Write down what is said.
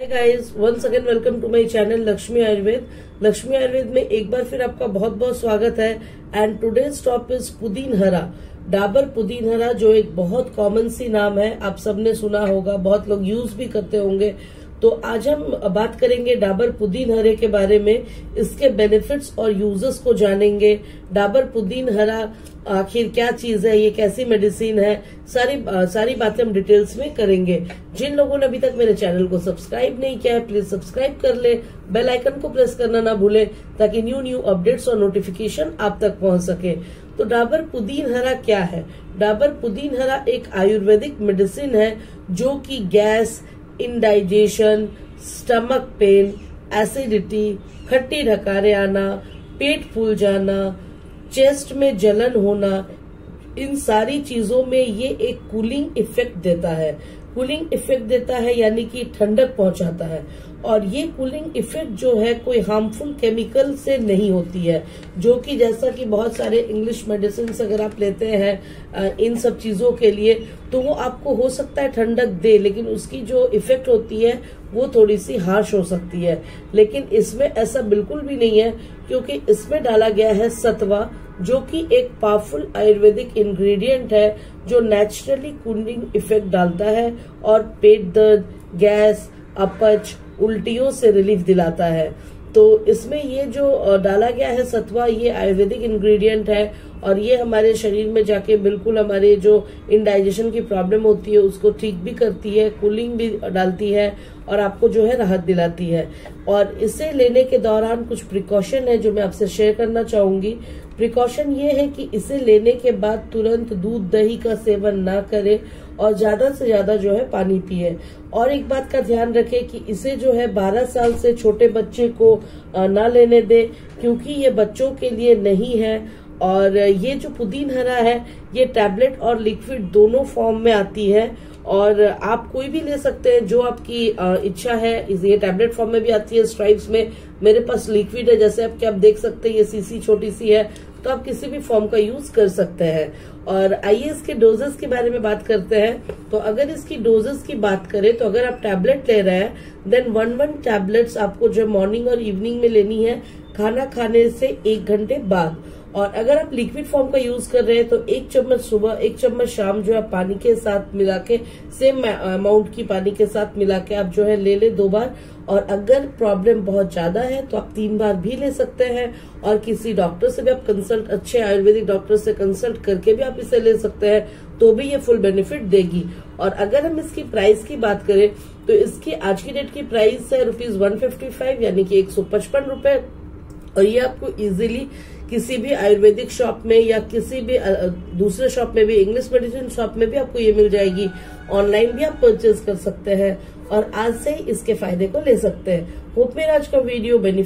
Guys once again welcome to my channel Lakshmi Ayurveda Lakshmi Ayurveda में एक बार फिर आपका बहुत बहुत स्वागत है। And today's top is Pudin Hara Dabur Pudin हरा जो एक बहुत कॉमन सी नाम है, आप सबने सुना होगा, बहुत लोग यूज़ भी करते होंगे। तो आज हम बात करेंगे डाबर पुदीन हरे के बारे में, इसके बेनिफिट्स और यूजेस को जानेंगे। डाबर पुदीन हरा आखिर क्या चीज़ है, ये कैसी मेडिसिन है, सारी सारी बातें हम डिटेल्स में करेंगे। जिन लोगों ने अभी तक मेरे चैनल को सब्सक्राइब नहीं किया है प्लीज़ सब्सक्राइब कर ले। बेल आइकन को प्रेस करना ना भूले, ताकि न्यू न्यू अपडेट्स और नोटिफिकेशन आप तक पहुँच सके। तो डाबर पुदीन हरा क्या है? डाबर पुदीन हरा एक आयुर्वेदिक मेडिसिन है, जो कि gas indigestion stomach pain acidity खट्टी ढकारे आना, पेट फूल जाना चेस्ट में जलन होना, इन सारी चीज़ों में ये एक कूलिंग इफ़ेक्ट देता है। कूलिंग इफ़ेक्ट देता है, यानी कि ठंडक पहुंचाता है। और ये कूलिंग इफ़ेक्ट जो है, कोई हार्मफुल केमिकल से नहीं होती है, जो कि जैसा कि बहुत सारे इंग्लिश मेडिसिन अगर आप लेते हैं इन सब चीज़ों के लिए तो वो आपको हो सकता है ठंडक दे, लेकिन उसकी जो इफ़ेक्ट होती है, वो थोड़ी सी हार्श हो सकती है। लेकिन इसमें ऐसा बिल्कुल भी नहीं है, क्योंकि इसमें डाला गया है सतवा जो कि एक पावरफुल आयुर्वेदिक इंग्रेडिएंट है, जो नेचुरली कूलिंग इफ़ेक्ट डालता है और पेट दर्द, गैस, अपच, उल्टियों से रिलीफ दिलाता है। तो इसमें ये जो डाला गया है सतवा, ये आयुर्वेदिक इंग्रेडिएंट है और ये हमारे शरीर में जाके बिल्कुल हमारे जो इंडाइजेशन की प्रॉब्लम होती है, उसको ठीक भी करती है कूलिंग भी डालती है और आपको जो है राहत दिलाती है। और इसे लेने के दौरान कुछ प्रिकॉशन है जो मैं आपसे शेयर करना चाहूँगी। प्रिकॉशन ये है कि इसे लेने के बाद तुरंत दूध दही का सेवन ना करें और ज़्यादा से ज़्यादा जो है पानी पिए। और एक बात का ध्यान रखें कि इसे जो है 12 साल से छोटे बच्चे को ना लेने दे, क्योंकि ये बच्चों के लिए नहीं है और ये जो पुदीन हरा है, ये टैबलेट और लिक्विड दोनों फॉर्म में आती है और आप कोई भी ले सकते हैं, जो आपकी इच्छा है ये टैबलेट फॉर्म में भी आती है स्ट्राइप्स में। मेरे पास लिक्विड है, जैसे आप आप देख सकते हैं, ये सीसी छोटी सी है तो आप किसी भी फॉर्म का यूज़ कर सकते हैं। और आइए इसके डोजेस के बारे में बात करते हैं। तो अगर इसकी डोजेस की बात करें तो अगर आप टैबलेट ले रहे हैं देन वन वन टैबलेट्स आपको जो मॉर्निंग और इवनिंग में लेनी है, खाना खाने से एक घंटे बाद। और अगर आप लिक्विड फॉर्म का यूज़ कर रहे हैं तो एक चम्मच सुबह, एक चम्मच शाम जो है पानी के साथ मिला के सेम अमाउंट की पानी के साथ मिला के आप जो है ले ले दो बार। और अगर प्रॉब्लम बहुत ज़्यादा है तो आप तीन बार भी ले सकते हैं। और किसी डॉक्टर से भी आप कंसल्ट अच्छे आयुर्वेदिक डॉक्टर से कंसल्ट करके भी आप इसे ले सकते हैं तो भी ये फुल बेनिफिट देगी। और अगर हम इसकी प्राइस की बात करें तो इसकी आज की डेट की प्राइस है रुपीज़ वन यानी कि एक सौ पचपन और ये आपको इजीली किसी भी आयुर्वेदिक शॉप में या किसी भी दूसरे शॉप में भी इंग्लिश मेडिसिन शॉप में भी आपको ये मिल जाएगी। ऑनलाइन भी आप परचेज कर सकते हैं और आज से इसके फ़ायदे को ले सकते हैं। होप मेरा आज का वीडियो बेनिफिट